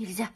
一直这